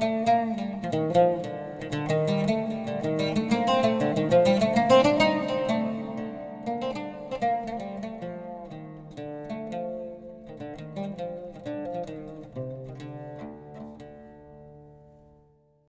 Música